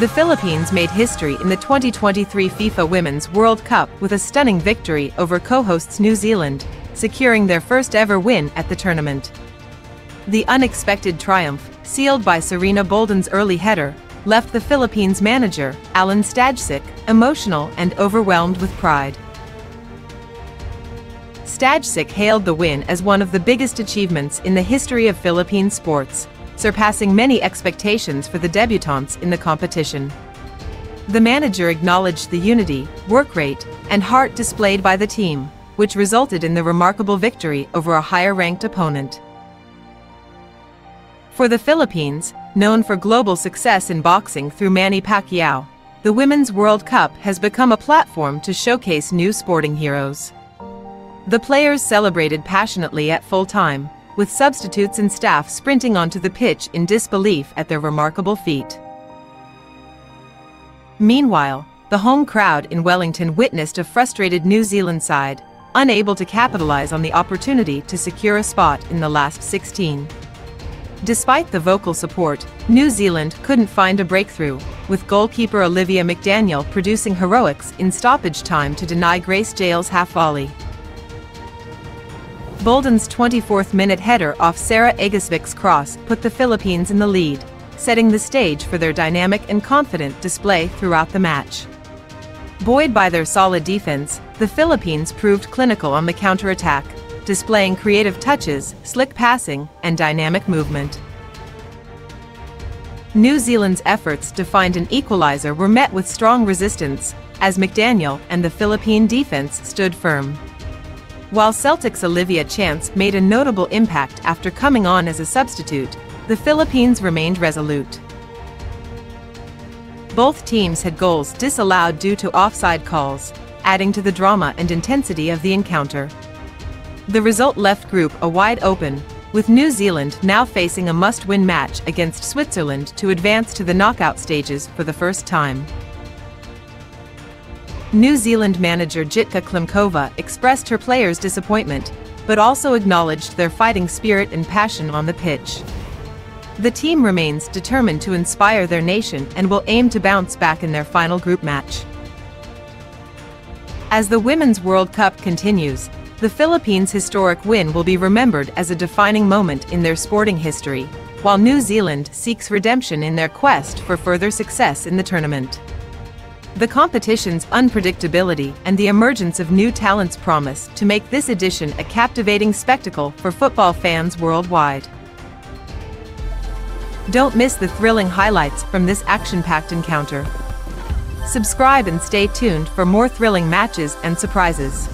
The Philippines made history in the 2023 FIFA Women's World Cup with a stunning victory over co-hosts New Zealand, securing their first ever win at the tournament. The unexpected triumph, sealed by Sarina Bolden's early header, left the Philippines manager, Alen Stajcic, emotional and overwhelmed with pride. Stajcic hailed the win as one of the biggest achievements in the history of Philippine sports, surpassing many expectations for the debutantes in the competition. The manager acknowledged the unity, work rate, and heart displayed by the team, which resulted in the remarkable victory over a higher-ranked opponent. For the Philippines, known for global success in boxing through Manny Pacquiao, the Women's World Cup has become a platform to showcase new sporting heroes. The players celebrated passionately at full time, with substitutes and staff sprinting onto the pitch in disbelief at their remarkable feat. Meanwhile, the home crowd in Wellington witnessed a frustrated New Zealand side, unable to capitalize on the opportunity to secure a spot in the last 16. Despite the vocal support, New Zealand couldn't find a breakthrough, with goalkeeper Olivia McDaniel producing heroics in stoppage time to deny Grace Jale's half volley. Bolden's 24th-minute header off Sara Eggesvik's cross put the Philippines in the lead, setting the stage for their dynamic and confident display throughout the match. Buoyed by their solid defense, the Philippines proved clinical on the counter-attack, displaying creative touches, slick passing, and dynamic movement. New Zealand's efforts to find an equalizer were met with strong resistance, as McDaniel and the Philippine defense stood firm. While Celtic's Olivia Chance made a notable impact after coming on as a substitute, the Philippines remained resolute. Both teams had goals disallowed due to offside calls, adding to the drama and intensity of the encounter. The result left Group A wide open, with New Zealand now facing a must-win match against Switzerland to advance to the knockout stages for the first time. New Zealand manager Jitka Klimkova expressed her players' disappointment, but also acknowledged their fighting spirit and passion on the pitch. The team remains determined to inspire their nation and will aim to bounce back in their final group match. As the Women's World Cup continues, the Philippines' historic win will be remembered as a defining moment in their sporting history, while New Zealand seeks redemption in their quest for further success in the tournament. The competition's unpredictability and the emergence of new talents promise to make this edition a captivating spectacle for football fans worldwide. Don't miss the thrilling highlights from this action-packed encounter. Subscribe and stay tuned for more thrilling matches and surprises.